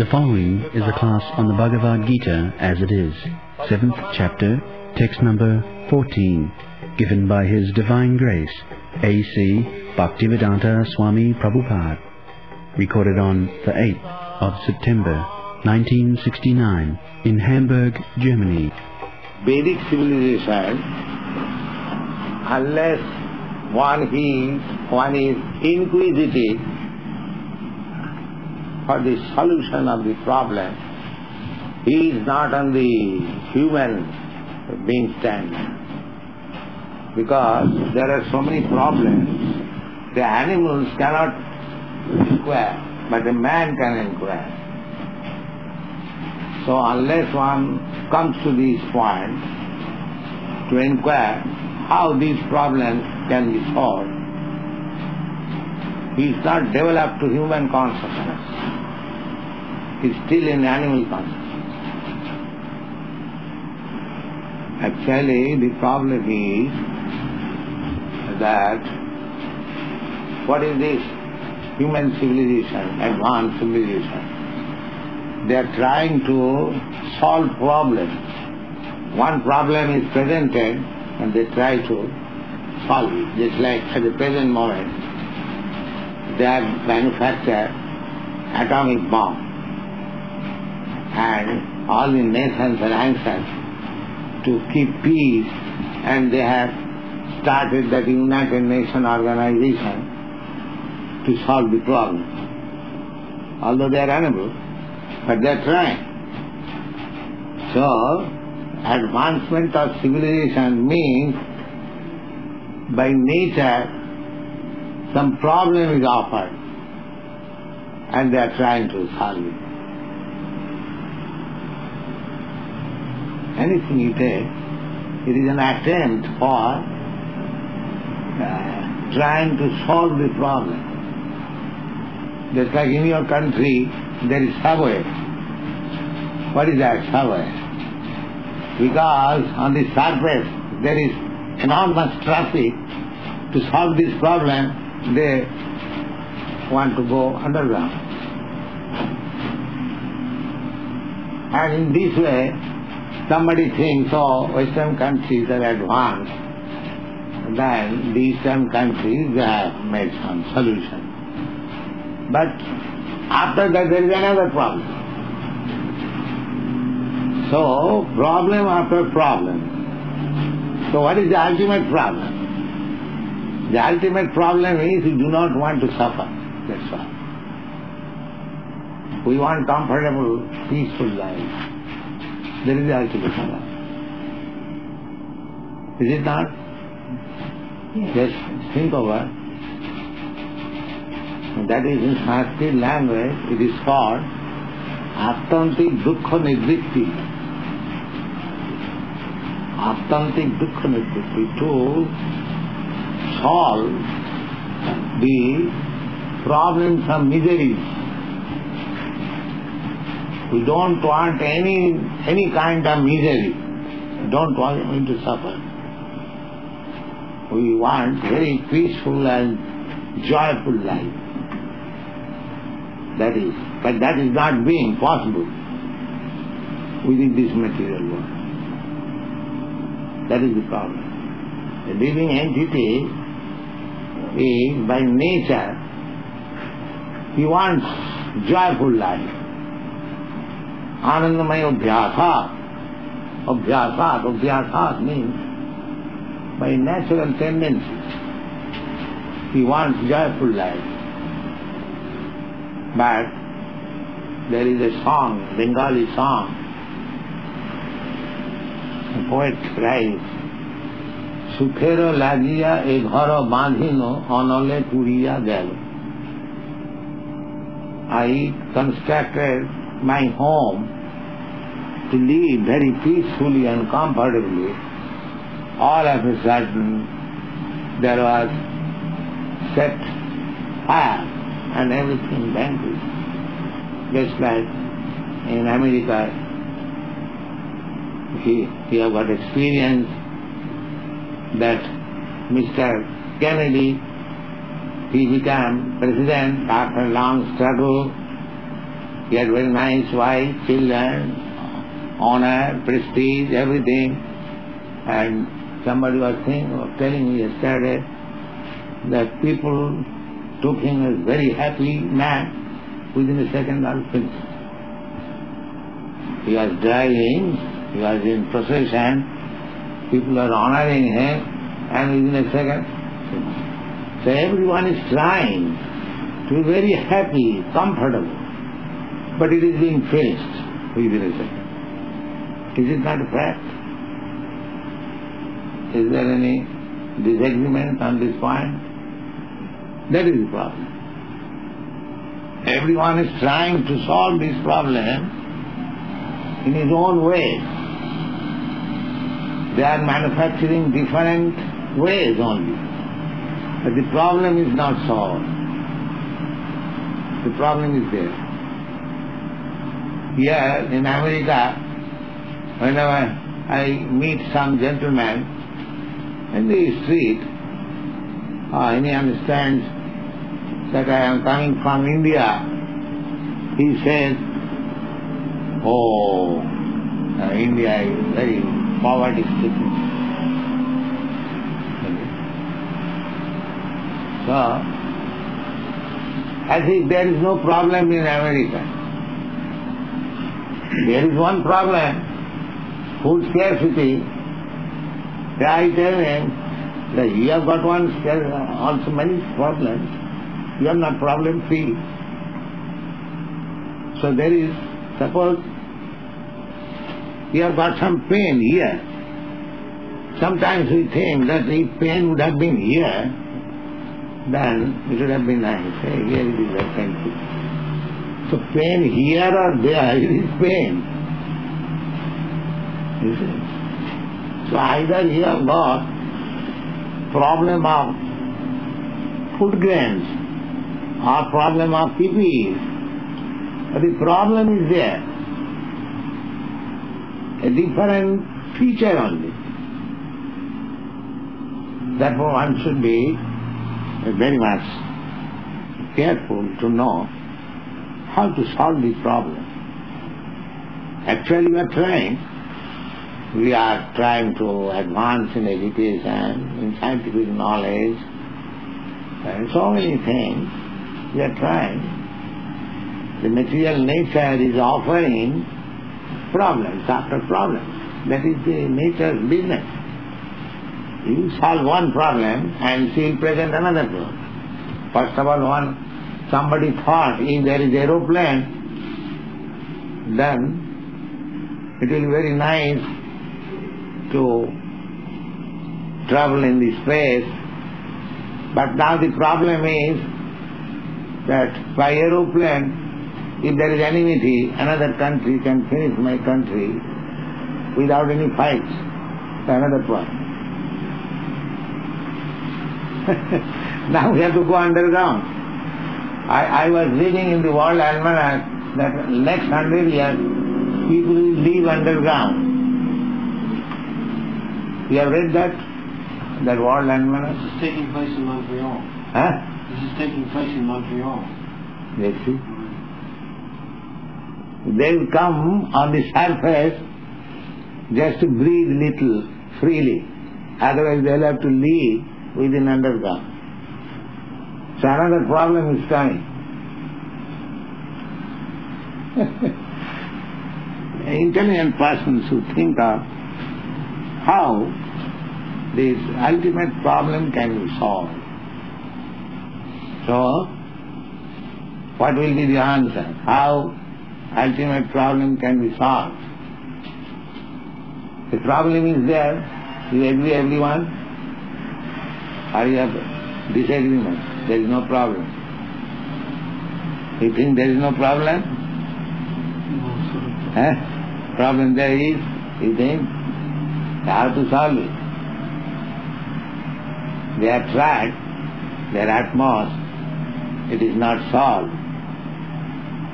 The following is a class on the Bhagavad Gita as it is, seventh chapter, text number 14, given by His Divine Grace, A.C. Bhaktivedanta Swami Prabhupada, recorded on the 8th of September 1969 in Hamburg, Germany. Vedic civilization, unless one is, one is inquisitive for the solution of the problem, he is not on the human being stand. Because there are so many problems, the animals cannot inquire, but the man can inquire. So unless one comes to this point to inquire how these problems can be solved, he is not developed to human consciousness. Is still in animal consciousness. Actually, the problem is that what is this human civilization, advanced civilization? They are trying to solve problems. One problem is presented and they try to solve it. Just like at the present moment, they have manufactured atomic bomb. And all the nations and anxious to keep peace and they have started that United Nations organization to solve the problem. Although they are unable, but they are trying. So, advancement of civilization means by nature some problem is offered and they are trying to solve it. Anything you take, it is an attempt for uh, trying to solve the problem. Just like in your country, there is subway. What is that subway? Because on the surface there is enormous traffic. To solve this problem, they want to go underground. And in this way, somebody thinks, oh, Western countries are advanced. Then the Eastern countries, have made some solution. But after that there is another problem. So, problem after problem. So what is the ultimate problem? The ultimate problem is we do not want to suffer. That's all. We want comfortable, peaceful life. That is the ultimate problem. Is it not? Yes. Just think over. That is in Sanskrit language, it is called Attantik Dukkha Nivritti. Attantik Dukkha Nivritti. To solve the problems of miseries. We don't want any any kind of misery. We don't want him to suffer. We want very peaceful and joyful life. That is, but that is not being possible within this material world. That is the problem. The living entity is by nature, he wants joyful life. Anandamaya Abhyasa. Abhyasa, Abhyasa means by natural tendencies, he wants joyful life. But there is a song, Bengali song. The poet cries, সুখের লাগিয়া এ ঘর বাঁধিন অনলে পুড়িয়া গেল I constructed my home to live very peacefully and comfortably. All of a sudden there was set fire and everything vanished. Just like in America, he, he have got experience that Mr. Kennedy, he became president after a long struggle He had very nice wife, children, honor, prestige, everything. And somebody was saying, telling me yesterday that people took him as very happy man. Within a second, finished. He was driving, he was in procession, people are honoring him, and within a second. So everyone is trying to be very happy, comfortable, but it is being finished within a second. Is it not a fact? Is there any disagreement on this point? That is the problem. Everyone is trying to solve this problem in his own way. They are manufacturing different ways only. But the problem is not solved. The problem is there. Here in America, whenever I meet some gentleman in the street, uh, and he understands that I am coming from India, he says, Oh, uh, India is very poverty stricken. So, as if there is no problem in America. There is one problem, food scarcity. I tell him that you have got one also many problems. You are not problem free. So there is, suppose you have got some pain here. Sometimes we think that if pain would have been here, then it would have been nice. Hey, here it is painful. So pain here or there, it is pain. See? So either have got problem of food grains or problem of PPE. But the problem is there. A different feature only. Therefore one should be very much careful to know how to solve this problem. Actually we are trying. We are trying to advance in education, in scientific knowledge, and so many things. We are trying. The material nature is offering problems after problems. That is the nature's business. You solve one problem and she will present another problem. First of all, one somebody thought if there is aeroplane, then it will be very nice to travel in the space. But now the problem is that by aeroplane, if there is enmity, another country can finish my country without any fights. Another problem. now we have to go underground. I, I was reading in the World Almanac that next hundred years people will live underground. You have read that? That World Almanac? This is taking place in Montreal. Huh? This is taking place in Montreal. Let's see. They will come on the surface just to breathe little freely. Otherwise they'll have to live within underground. So another problem is coming. Intelligent persons who think of how this ultimate problem can be solved. So, what will be the answer? How ultimate problem can be solved? The problem is there. You agree everyone? Or you have disagreement? There is no problem. You think there is no problem? No, Eh? Problem there is, you think? How to solve it? They have tried their utmost, it is not solved.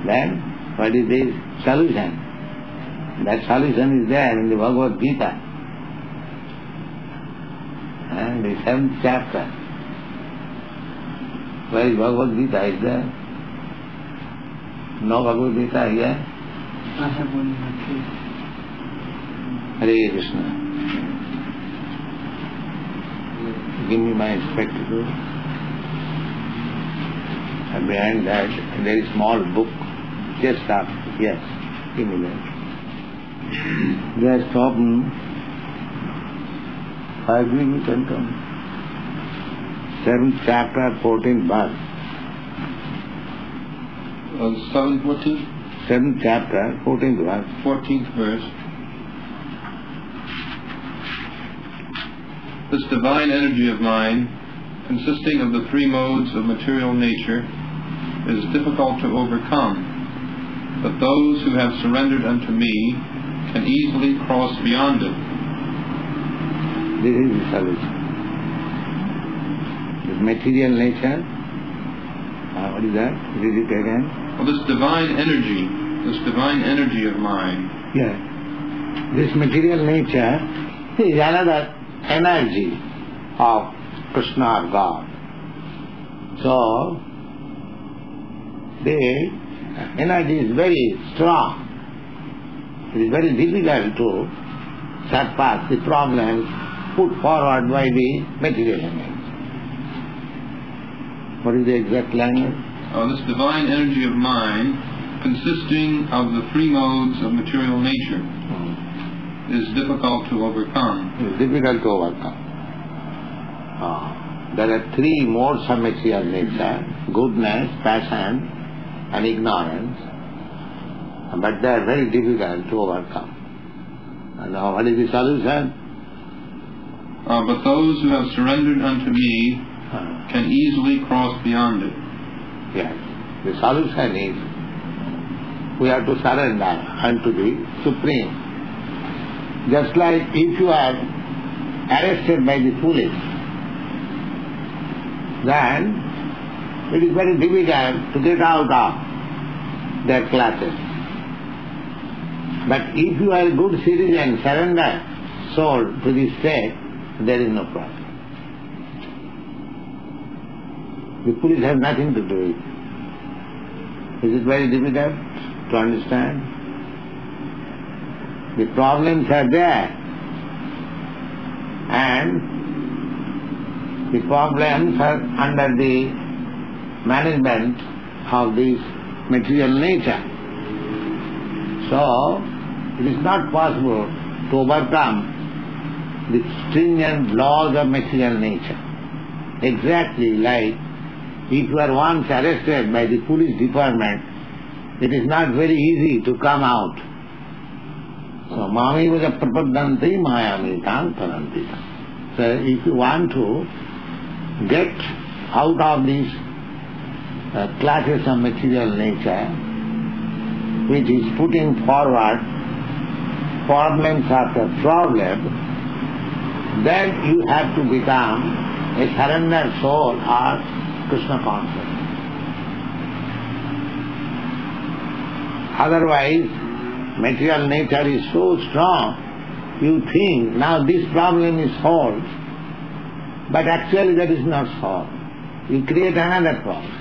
Then, what is the solution? That solution is there in the Bhagavad Gita. And the seventh chapter. Where is Bhagavad Gita? Is there? No Bhagavad Gita here? I have one my case. Hare Krishna. Give me my spectacles. And behind that, very small book, just up. Yes, give me that. Just open. I agree you can come. Seventh chapter, fourteenth verse. Uh, 7, 14th, Seventh chapter, fourteenth verse. 14th verse. This divine energy of mine, consisting of the three modes of material nature, is difficult to overcome, but those who have surrendered unto me can easily cross beyond it. This is the solution. The material nature, uh, what is that? Read it again. Well, this divine energy, this divine energy of mine, Yeah. This material nature is another energy of Krishna or God. So, the energy is very strong. It is very difficult to surpass the problems put forward by the material energy. What is the exact language? uh, this divine energy of mind consisting of the three modes of material nature, is difficult to overcome. It is difficult to overcome. Ah, there are three of material nature, goodness, passion and ignorance, but they are very difficult to overcome. And now what is the solution? Uh, but those who have surrendered unto me Ah, can easily cross beyond it. Yes, the solution is we have to surrender unto the Supreme. Just like if you are arrested by the police, then it is very difficult to get out of their classes. But if you are a good citizen, surrender soul to the state, there is no problem. The police have nothing to do with it. Is it very difficult to understand? The problems are there and the problems are under the management of this material nature. So, it is not possible to overcome the stringent laws of material nature. Exactly like if you are once arrested by the police department, it is not very easy to come out. So, mami was a prapadanti mayami tam taranti. So, if you want to get out of these uh, classes of material nature, which is putting forward problems after problem, then you have to become a surrendered soul or Krishna conscious. Otherwise, material nature is so strong, you think now this problem is solved, but actually that is not solved. You create another problem.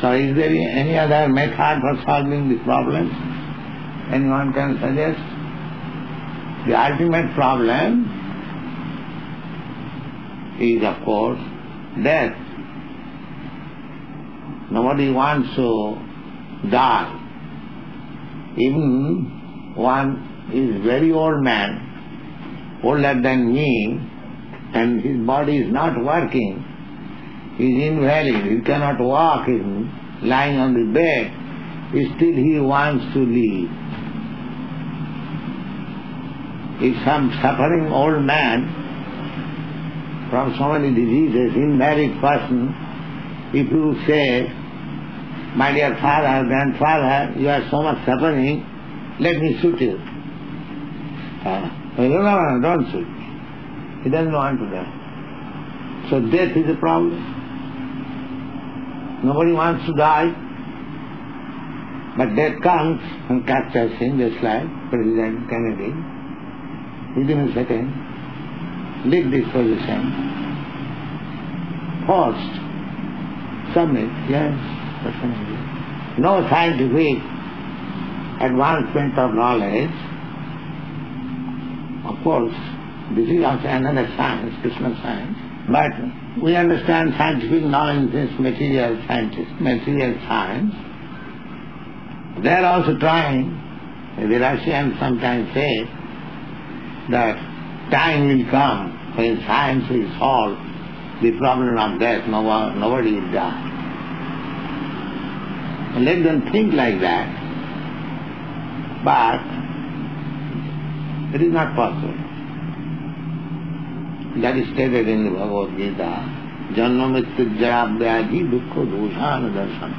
So is there any other method for solving this problem? Anyone can suggest? The ultimate problem is of course death. Nobody wants to die. Even one is very old man, older than me, and his body is not working. He is invalid, he cannot walk, he is lying on the bed, still he wants to live. If some suffering old man from so many diseases, invalid person, if you say, my dear father, grandfather, you are so much suffering, let me shoot you. Uh, no, no, no, don't shoot. He doesn't want to die. So death is a problem. Nobody wants to die. But death comes and captures him just like President Kennedy. Within a second, leave this position, forced submit, yes, definitely. No scientific advancement of knowledge. Of course, this is also another science, Krishna science. But we understand scientific knowledge is material scientist, material science. They are also trying, the Russians sometimes say that time will come when science will solve the problem of death, no nobody will die. Let them think like that. But it is not possible. That is stated in the Bhagavad Gita. Janma mrityu jaya vyagi dukkha doshana darsana.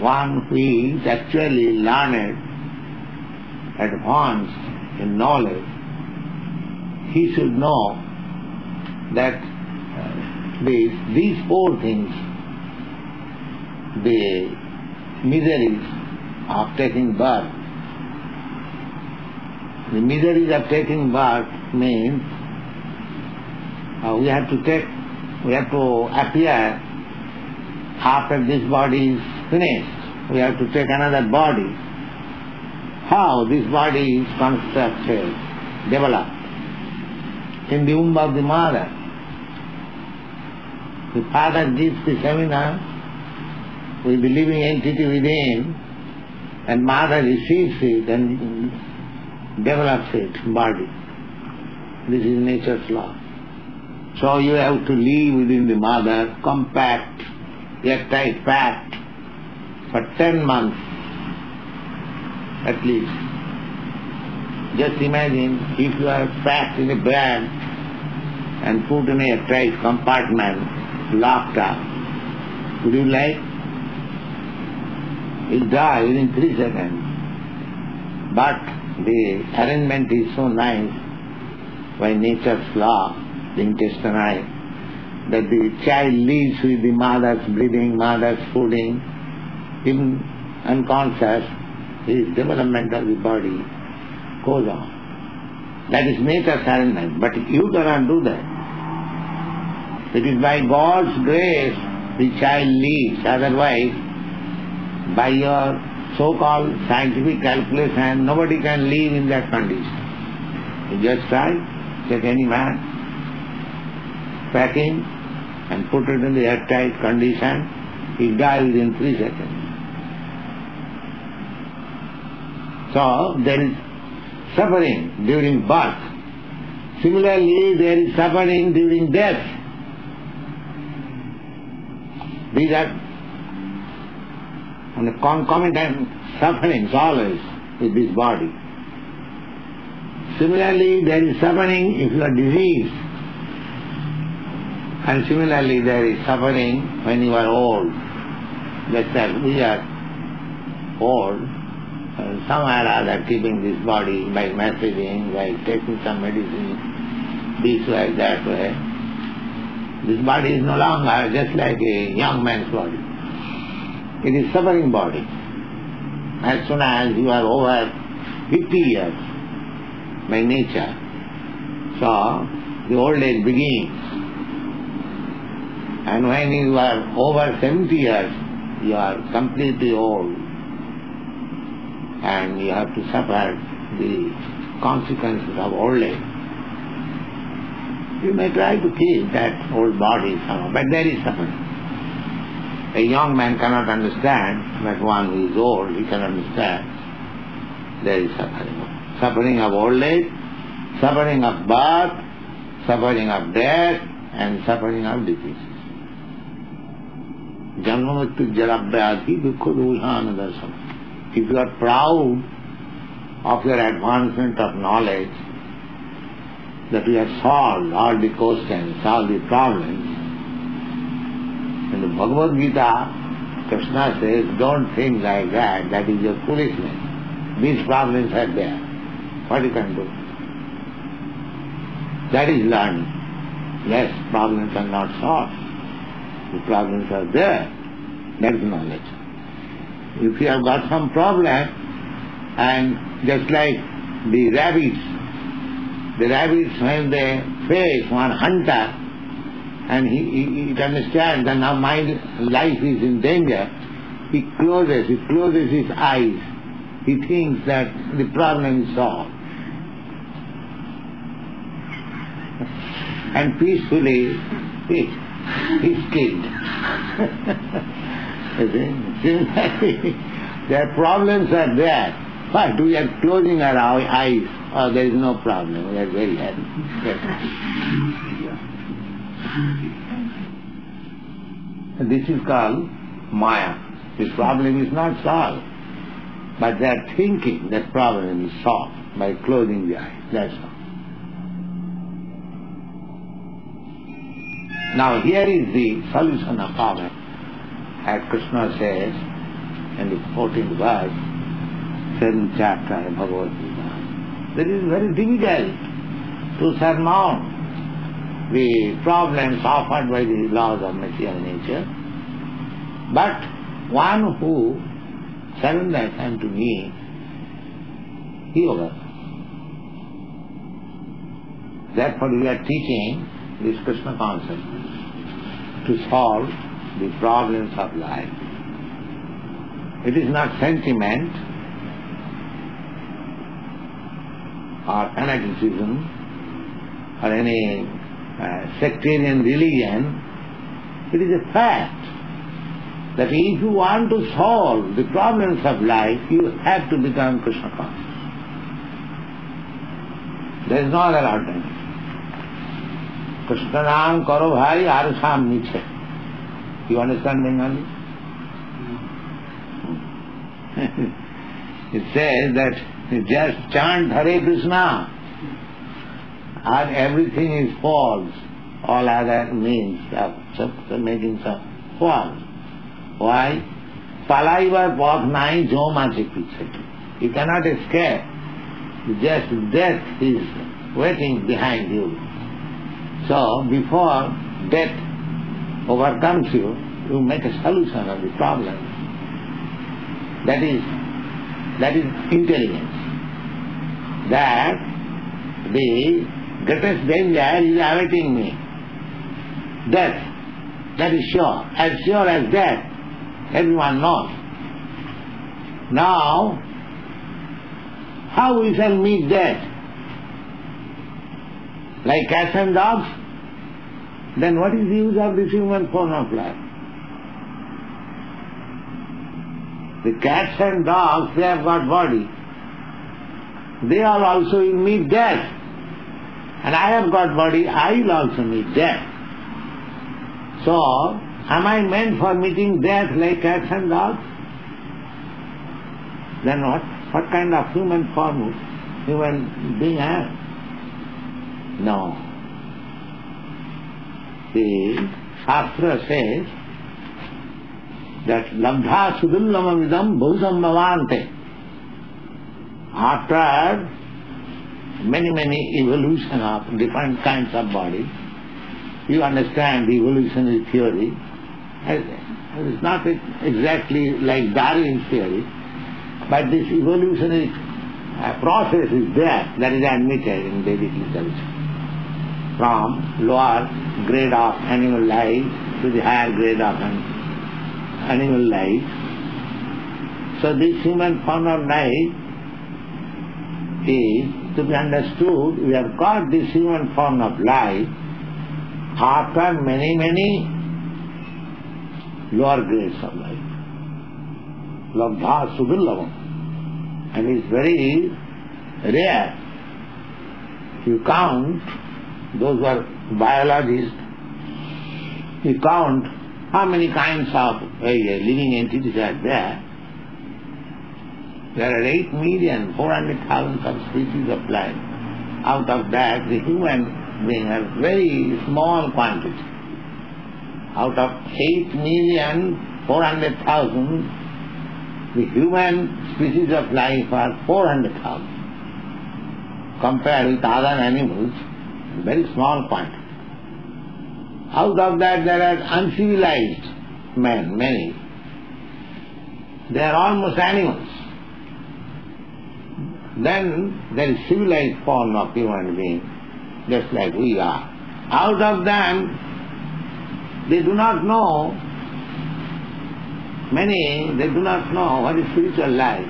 One who is actually learned, advanced in knowledge, he should know that uh, these, these four things, the miseries of taking birth, the miseries of taking birth means uh, we have to take, we have to appear after this body is finished. We have to take another body. How this body is constructed, developed in the womb of the mother. The father gives the seminar with the living entity within, and mother receives it and develops it, body. This is nature's law. So you have to live within the mother, compact, airtight, packed, for ten months at least. Just imagine if you are packed in a bag and put in a tight compartment, locked up, would you like? You'll die within three seconds. But the arrangement is so nice by nature's law, the intestinal, that the child lives with the mother's breathing, mother's fooding, even unconscious, his development of the body goes on. That is nature's arrangement, but you cannot do that. It is by God's grace the child lives, otherwise by your so-called scientific calculation, nobody can live in that condition. You just try, take any man, pack him and put it in the airtight condition, he dies within three seconds. So there is suffering during birth. Similarly, there is suffering during death. These are and the concomitant sufferings always with this body. Similarly, there is suffering if you are diseased. And similarly, there is suffering when you are old. Just that we are old, uh, somehow or other keeping this body by messaging, by taking some medicine, this way, that way. This body is no longer just like a young man's body. It is suffering body. As soon as you are over 50 years by nature, so the old age begins. And when you are over 70 years, you are completely old and you have to suffer the consequences of old age. You may try to keep that old body somehow, but there is suffering. A young man cannot understand, but one who is old, he can understand. There is suffering. Suffering of old age, suffering of birth, suffering of death, and suffering of disease. Janma mrityu jaravyadhi dukkha. If you are proud of your advancement of knowledge, that you have solved all the questions, all the problems, in the Bhagavad Gita, Krishna says, don't think like that, that is your foolishness. These problems are there. What you can do? That is learning. Yes, problems are not solved. The problems are there. That is knowledge. If you have got some problem, and just like the rabbits, the rabbits when they face one hunter, and he, he, understands that now my life is in danger, he closes, he closes his eyes. He thinks that the problem is solved. and peacefully he, he sleeps. You see? Similarly, their problems are there, but we are closing our eyes. Oh, there is no problem. We are very happy. This is called Maya. This problem is not solved, but they are thinking that problem is solved by closing the eyes. That's all. Now here is the solution of problem. As Krishna says in the 14th verse, 7th chapter of Bhagavad Gita. That is very difficult to surmount the problems offered by the laws of material nature. But one who surrenders unto me, he overcomes. Therefore we are teaching this Krishna concept to solve the problems of life. It is not sentiment or fanaticism or any uh, sectarian religion, it is a fact that if you want to solve the problems of life, you have to become Krishna conscious. There is no other alternative. Krishna Naam Karo Bhai arsham Niche. You understand Bengali? it says that just chant Hare Krishna and everything is false. All other means of making some false. Why? પલાઈવાર path nahi jo mache piche. You cannot escape. Just death is waiting behind you. So before death overcomes you, you make a solution of the problem. That is that is intelligence. That the greatest danger is awaiting me. Death. That is sure. As sure as death. Everyone knows. Now, how we shall meet death? Like cats and dogs? Then what is the use of this human form of life? The cats and dogs, they have got body. They are also in meet death. And I have got body, I will also meet death. So, am I meant for meeting death like cats and dogs? Then what? What kind of human form human being has? No. The Shastra says that labdha sudullamamidam bhusambhavante. After many, many evolution of different kinds of bodies, you understand the evolutionary theory. It's not exactly like Darwin's theory, but this evolutionary uh, process is there, that is admitted in Vedic literature. From lower grade of animal life to the higher grade of animal life. So this human form of life is to be understood, we have got this human form of life after many, many lower grades of life. Labdha Sudullavam. And it's very rare. You count, those who are biologists, you count how many kinds of uh, living entities are there. There are 8 million, 400,000 of species of life. Out of that, the human being has very small quantity. Out of 8 million, 400,000, the human species of life are 400,000. Compared with other animals, very small quantity. Out of that there are uncivilized men, many. They are almost animals. Then there is civilized form of human being, just like we are. Out of them they do not know, many, they do not know what is spiritual life.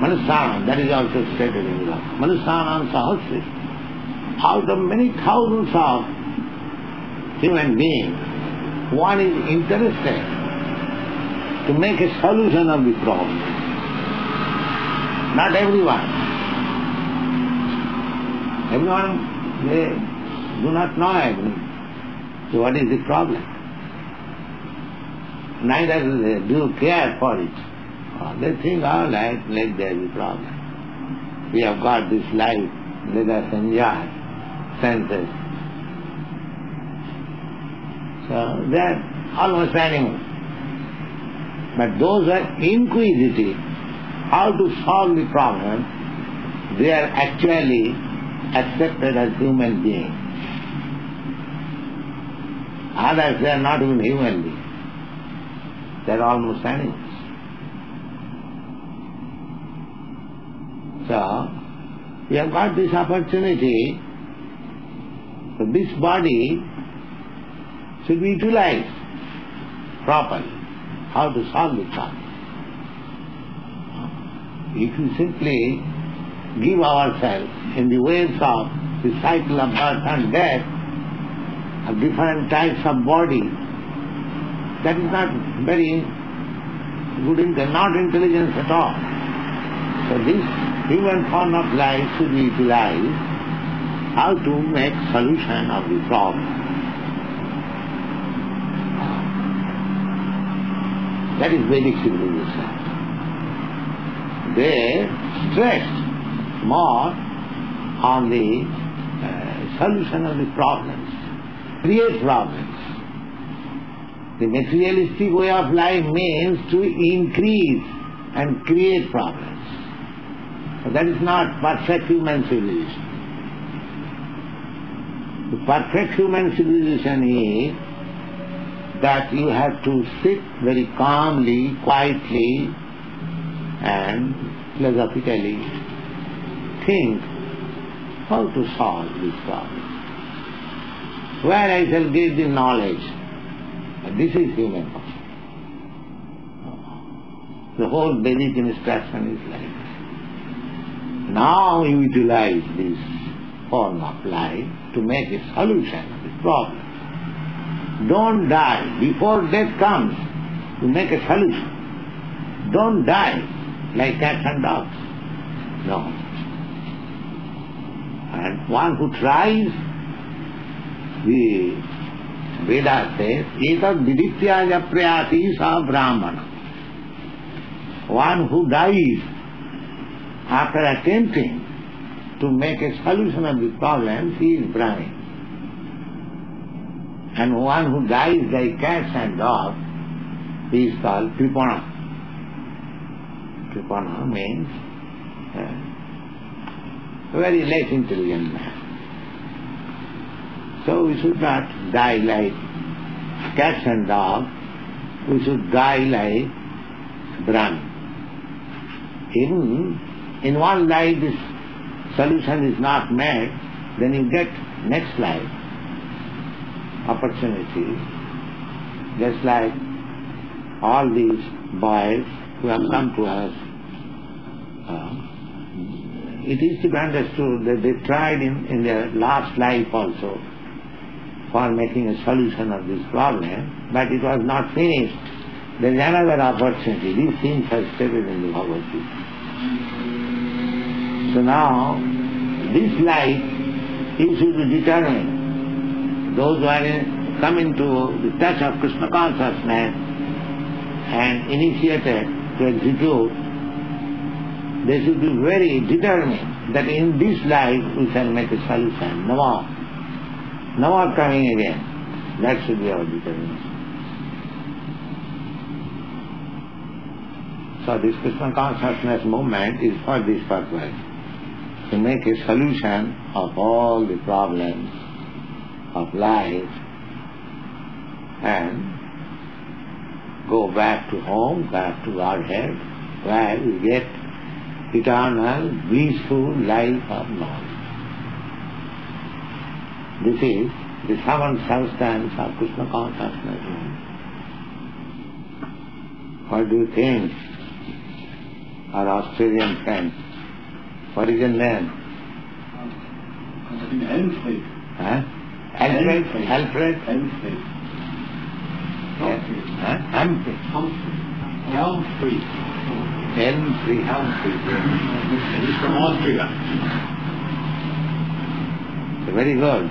Manusana, that is also stated in the Manusanam Sahasri. Out of many thousands of human beings, one is interested to make a solution of the problem. Not everyone. Everyone, they do not know everything. So what is the problem? Neither do care for it. They think, all right, let there be problem. We have got this life, let us enjoy senses. So they are almost animals. But those are inquisitive, how to solve the problem, they are actually accepted as human beings. Others, they are not even human beings. They are almost animals. So, we have got this opportunity, so this body should be utilized properly. How to solve the problem? If we simply give ourselves in the ways of the cycle of birth and death, of different types of body, that is not very good, not intelligence at all. So this human form of life should be utilized how to make solution of the problem. That is Vedic civilization. They stress more on the uh, solution of the problems, create problems. The materialistic way of life means to increase and create problems. So that is not perfect human civilization. The perfect human civilization is that you have to sit very calmly, quietly and philosophically think how to solve this problem. Where I shall get the knowledge. This is human form. The whole Vedic instruction is like this. Now you utilize this form of life to make a solution of the problem. Don't die. Before death comes, you make a solution. Don't die like cats and dogs. No. And one who tries, the Veda says, Etad viditya prayati sa brahmana. One who dies after attempting to make a solution of the problem, he is Brahmin. And one who dies like cats and dogs, he is called Kripana means uh, very less intelligent man. So we should not die like cats and dogs, we should die like Brahmin. Even in one life this solution is not met, then you get next life opportunity, just like all these boys who have come to us. Uh, it is to be understood that they tried in, in their last life also for making a solution of this problem, but it was not finished. There is another opportunity. These things are stated in the Bhagavad Gita. So now, this life, is to be determined. Those who are in, come into the touch of Krishna consciousness and initiated to execute, they should be very determined that in this life we shall make a solution. No more. No more coming again. That should be our determination. So this Krishna consciousness movement is for this purpose, to make a solution of all the problems of life and go back to home, back to Godhead, where we get eternal, blissful life of knowledge. This is the seven substance of Krishna consciousness. What do you think? Our Australian friend. What is your name? Alfred. Huh? Alfred? Alfred. Alfred? Yes. Huh? Humphrey. Humphrey. Humphrey. Humphrey. Humphrey. He's from Austria. Very good.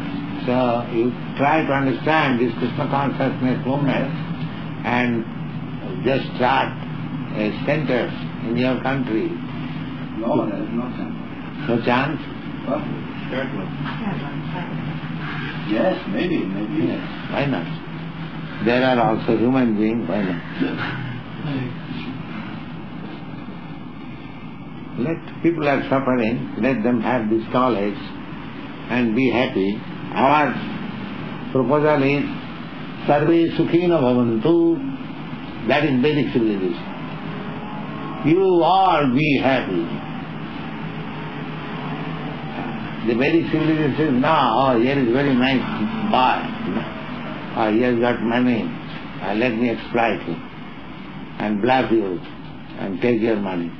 So you try to understand this Krishna consciousness movement and just start a center in your country. No, there is no chance. No chance? What? Yes, maybe, maybe. Yes. Why not? There are also human beings? Let people are suffering, let them have this knowledge and be happy. Our proposal is Sarve Sukhina Bhavantu. That is Vedic civilization. You all be happy. The very civilization says, no, oh, here is very nice boy. Oh, he has got money. Uh, let me exploit him and bluff you and take your money.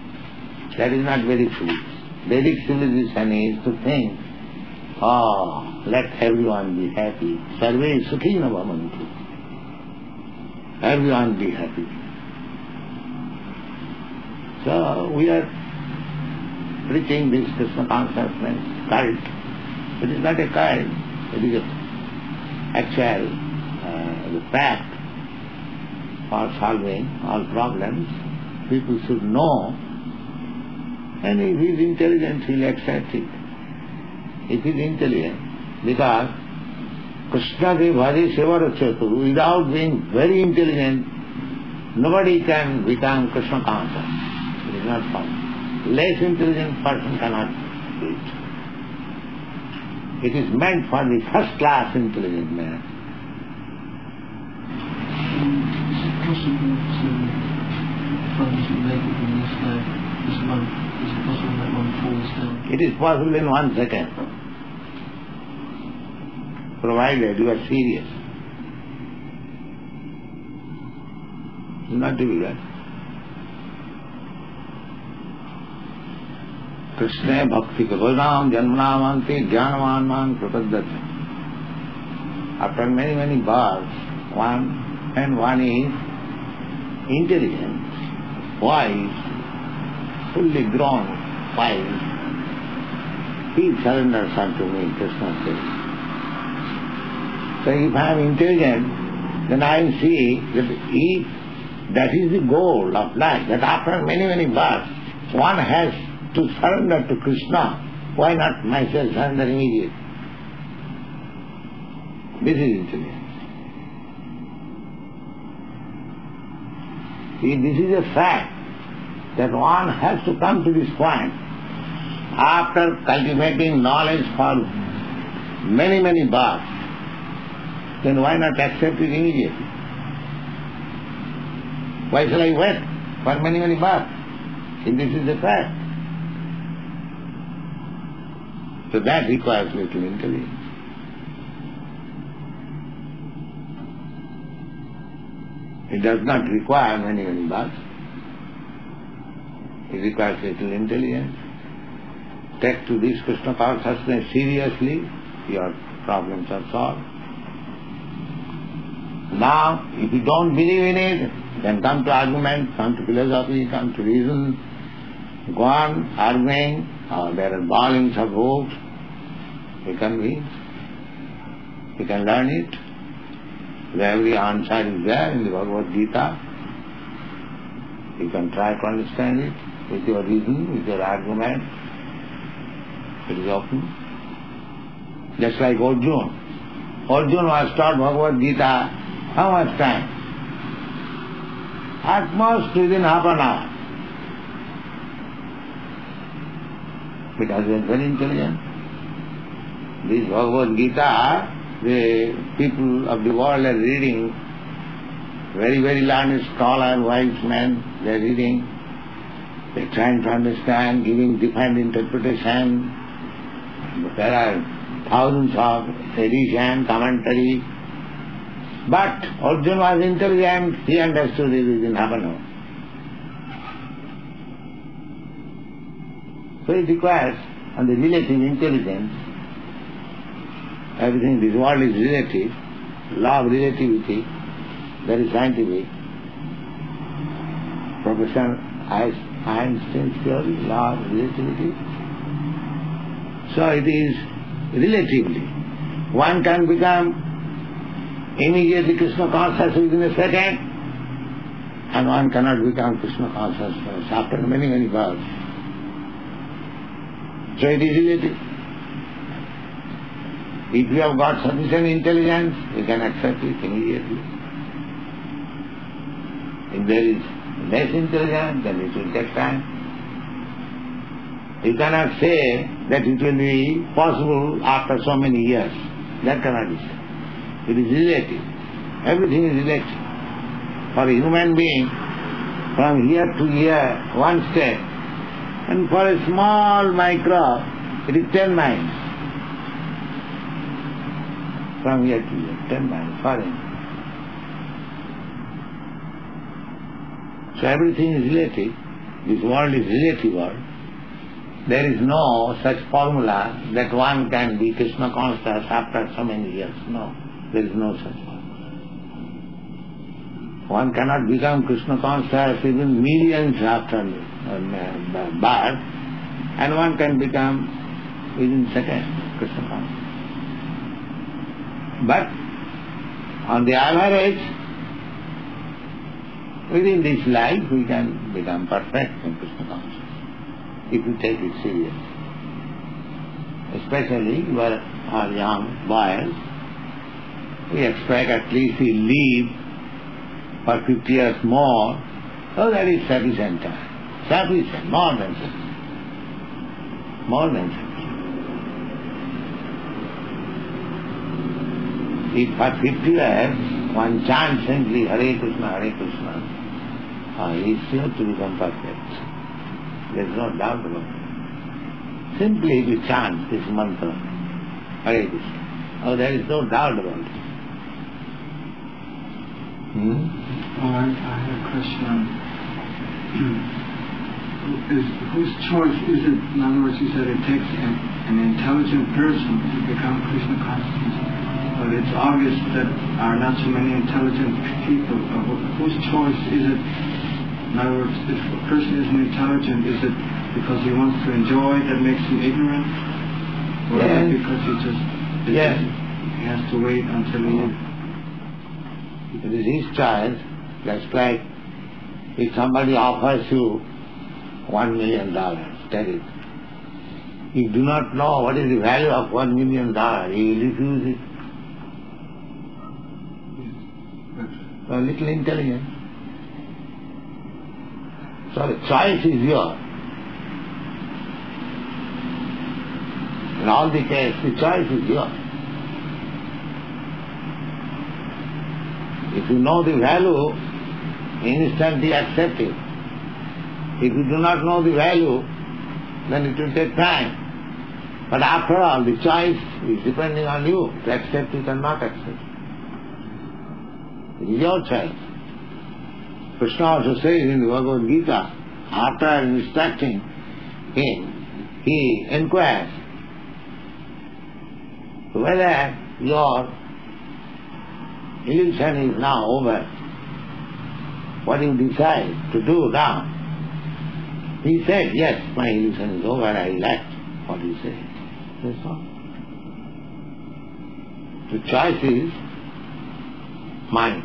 That is not Vedic civilization. Vedic civilization is to think, oh, let everyone be happy. Sarve sukhina bhavantu. Everyone be happy. So we are preaching this Krishna consciousness cult. It is not a cult. It is a actual the fact for solving all problems. People should know and if he is intelligent, he will accept it. If he is intelligent, because Krishna bhaje sevarachatu, without being very intelligent, nobody can become Krishna conscious. It is not possible. Less intelligent person cannot do it. It is meant for the first class intelligent man. Is it possible to find some make it in this life, this month? Is it possible that one falls down? It is possible in one second, provided you are serious. It's not difficult. कृष्णे भक्ति कबोधाम जन्मनामांते ज्ञानवान मान प्रपद्यते After many, many births, one and one is intelligent, wise, fully grown, wise. He surrenders unto me, Krishna says. So if I am intelligent, then I see that if that is the goal of life, that after many, many births, one has to surrender to Krishna, why not myself surrender immediately? This is intelligence. This is a fact that one has to come to this point after cultivating knowledge for many, many births, then why not accept it immediately? Why shall I wait for many, many births? If this is a fact. So that requires little intelligence. It does not require many, births. It requires little intelligence. Take to this Krishna consciousness seriously, your problems are solved. Now, if you don't believe in it, then come to argument, come to philosophy, come to reason, go on arguing, or there are volumes of books, you can be, you can learn it. Every answer is there in the Bhagavad Gita. You can try to understand it with your reason, with your argument. It is open. Just like Arjuna. Arjuna was taught Bhagavad Gita how much time? At most within half an hour. Because he is very intelligent. This Bhagavad Gita, the people of the world are reading, very, very learned scholar, wise men, they are reading, they are trying to understand, giving different interpretation. There are thousands of edition, commentary. But Arjuna was intelligent, he understood it within half. So it requires on the relative intelligence, everything, this world is relative, law of relativity, very scientific. Professor Einstein's theory, law of relativity. So it is relatively. One can become immediately Krishna conscious within a second, and one cannot become Krishna consciousness after many, many births. So it is relative. If you have got sufficient intelligence, you can accept it immediately. If there is less intelligence, then it will take time. You cannot say that it will be possible after so many years. That cannot be said. It is relative. Everything is relative. For a human being, from here to here, one step, and for a small microbe, it is ten miles. From here to ten miles, foreign. So everything is relative. This world is relative world. There is no such formula that one can be Krishna conscious after so many years. No, there is no such formula. One cannot become Krishna conscious even millions after uh, birth, and one can become within seconds Krishna conscious. But on the average, within this life we can become perfect in Krishna consciousness if you take it serious. Especially are, are young boys, we expect at least we live for 50 years more, so that is sufficient time. Sufficient, more than sufficient. More than sufficient. If for 50 years one chants simply Hare Krishna, Hare Krishna, uh, he is sure to become perfect. There is no doubt about it. Simply if you chant this mantra, Hare Krishna, oh, there is no doubt about it. Hmm? Have a is, whose choice is it? In other words, you said it takes an, an intelligent person to become Krishna consciousness. But it's obvious that are not so many intelligent people. Uh, whose choice is it? In other words, if a person isn't intelligent, is it because he wants to enjoy that makes him ignorant? Or is it because he just, Yes. he has to wait until he It is his choice. That's like if somebody offers you one million dollars, take it. You do not know what is the value of one million dollars, you refuse it. A little intelligent. So the choice is yours. In all the case, the choice is yours. If you know the value, instantly accept it. If you do not know the value, then it will take time. But after all, the choice is depending on you to accept it or not accept it. Your choice. Krishna also says in the Bhagavad Gita, after instructing him, he inquires whether your illusion is now over. What you decide to do now? He said, yes, my illusion is over, I left. What you say? That's all. The choice is mine.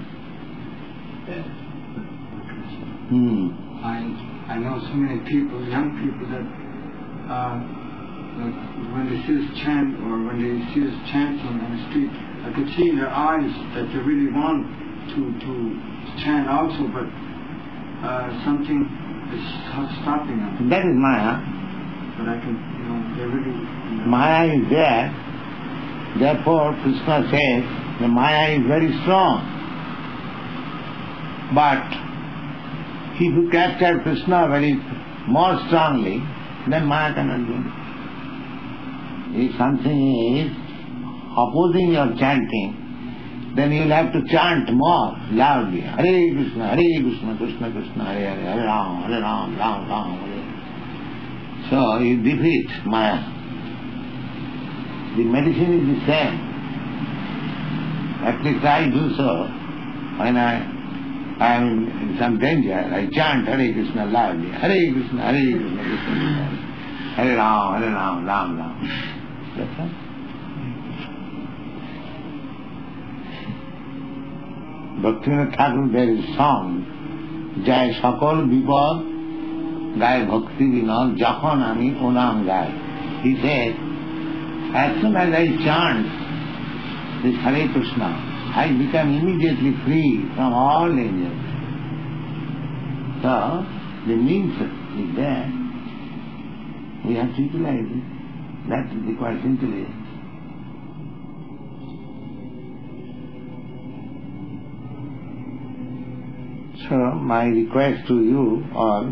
Hmm. I I know so many people, young people that uh, like when they see us chant or when they see us chanting on the street, I could see in their eyes that they really want to to chant also, but uh, something is stopping them. That is Maya. But I can, you know, they really. You know, Maya is there. Therefore, Krishna says the Maya is very strong. But if you capture Krishna very more strongly, then Maya cannot do if something is opposing your chanting, then you'll have to chant more loudly. Hare Krishna, Hare Krishna, Krishna Krishna, Hare Hare, Hare Ram, Hare Ram, Ram Ram, Hare. So you defeat Maya. The medicine is the same. At least I do so. When I And sometimes I, I chant Hare Krishna loudly, Hare Krishna, Hare Krishna, Krishna Krishna, Hare Ram, Hare Ram, Ram Ram. That's all. Bhaktivinoda Thakur, there is song, Jai Sakal Vipad, Gai Bhakti Vinod, Jahan Ami Onam Gai. He said, as soon as I chant this Hare Krishna, I become immediately free from all dangers. So, the means is there. We have to utilize it. That requires. So, my request to you all,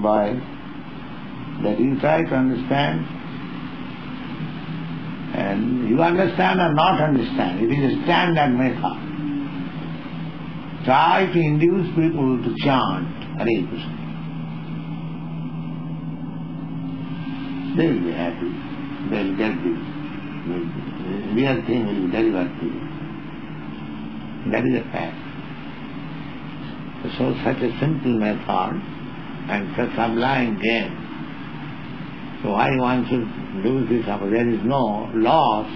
boys, that you try to understand and you understand or not understand, it is a standard method. Try to induce people to chant Hare Krishna. They will be happy. They will get this. The real thing will be delivered to you. That is a fact. So such a simple method and such sublime game. So why one should lose this opportunity? There is no loss,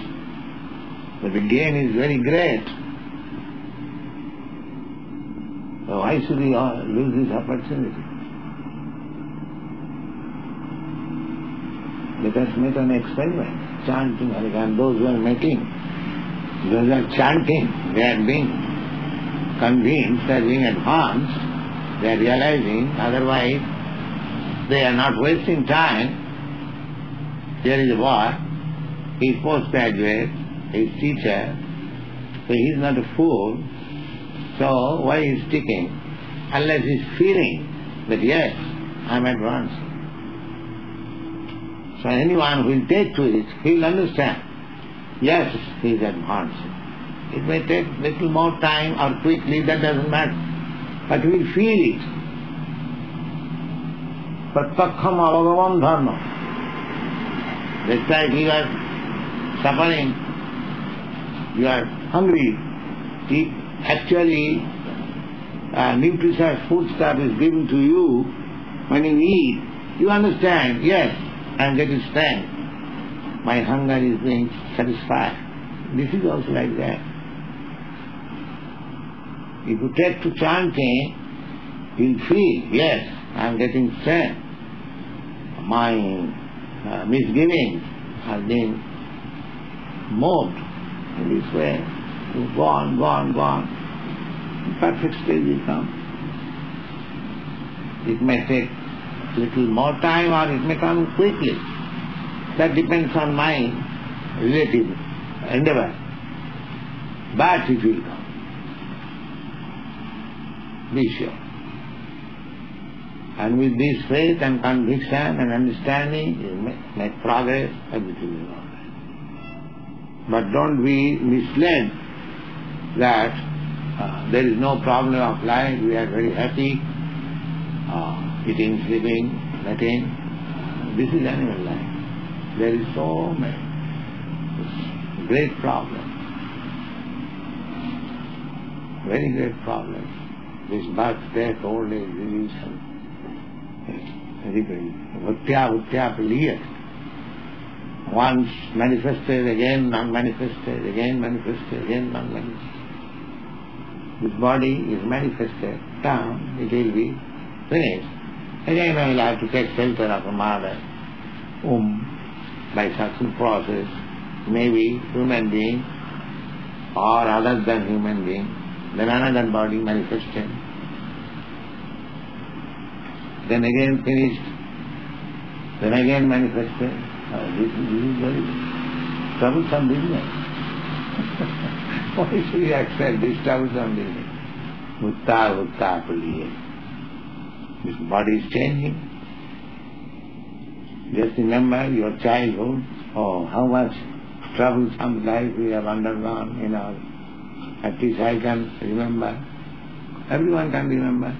but the gain is very great. So why should we lose this opportunity? Let us make an experiment, chanting Krishna. Those who are making, those are chanting, they are being convinced, they are being advanced, they are realizing, otherwise they are not wasting time. There is a boy, he is postgraduate, he is teacher, so he is not a fool, so why he sticking? Unless he is feeling that yes, I am advanced. So anyone who will take to it, he will understand. Yes, he is advancing. It may take little more time or quickly, that doesn't matter. But he will feel it. Pratyakham avagavam dharma. Just like you are suffering, you are hungry, if actually uh, nutritious foodstuff is given to you, when you eat, you understand, yes, I am getting strength. My hunger is being satisfied. This is also like that. If you take to chanting, you'll feel, yes, I am getting strength. My uh, misgivings have been moved in this way. You go on, go on, go on. Perfect stage will come. It may take little more time or it may come quickly. That depends on my relative endeavor. But it will come. Be sure. And with this faith and conviction and understanding, you make, make progress, everything will all right. But don't be misled that uh, there is no problem of life, we are very happy, uh, eating, sleeping, nothing. This is animal life. There is so many great problem. Very great problem. This birth, death, old age, disease, bhaktya, bhaktya, clear. Once manifested, again non-manifested, again manifested, again non-manifested. This body is manifested, down, it will be finished. Again I will have to take shelter of a mother, whom by such process, maybe human being or other than human being, then another body manifested. Then again finished, then again manifested. Uh, this, is, this is very troublesome business. Why should we accept this troublesome business? Mutta mutta puliye. This body is changing. Just remember your childhood, Oh, how much troublesome life we have undergone in our at least I can remember. Everyone can remember.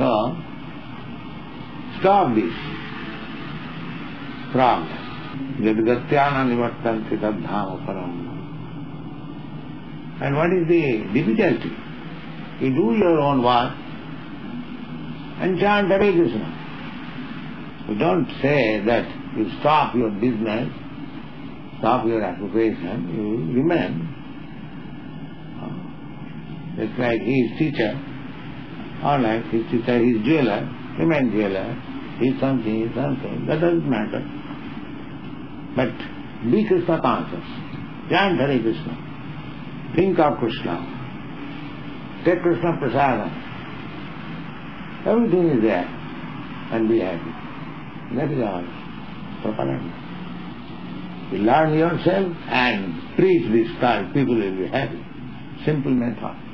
So, stop this problem. Jadgatyana nivartanti tadhama param. And what is the difficulty? You do your own work and chant Hare Krishna. You don't say that you stop your business, stop your occupation, you remain. It's like he is teacher, or like his teacher, he is jeweler, remain jeweler, he is something, he is something, that doesn't matter. But be Krishna conscious, chant Hare Krishna. Think of Krishna. Take Krishna Prasada. Everything is there. And be happy. That is all. Propaganda. You learn yourself and preach this style, people will be happy. Simple method.